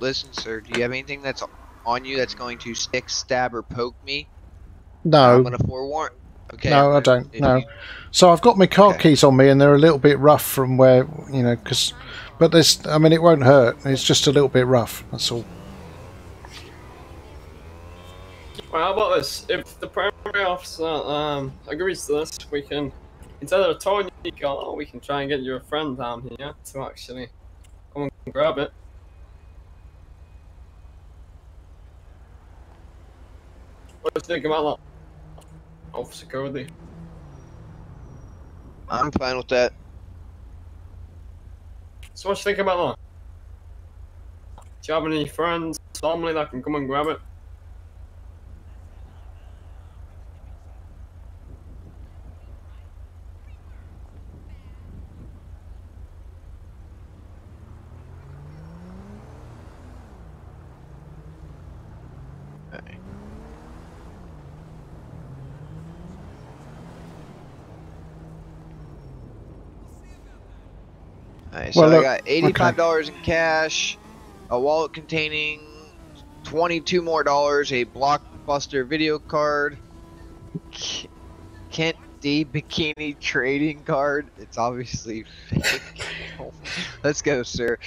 Listen, sir. Do you have anything that's on you that's going to stick, stab, or poke me? No. I'm No, gonna forewarn. Okay. no, I don't. if No. you- So I've got my car Okay. keys on me, and they're a little bit rough from where you know, because. But there's, I mean, it won't hurt. It's just a little bit rough. That's all. Well, how about this? If the primary officer um, agrees to this, we can, instead of towing your car, we can try and get your friend down here to actually come and grab it. What do you think about that? Officer Cody. I'm fine with that. So what do you think about that? Do you have any friends, family that can come and grab it? So Well, I got eighty-five dollars in cash, a wallet containing twenty-two more dollars, a blockbuster video card, Kent D bikini trading card. It's obviously fake. Let's go, sir.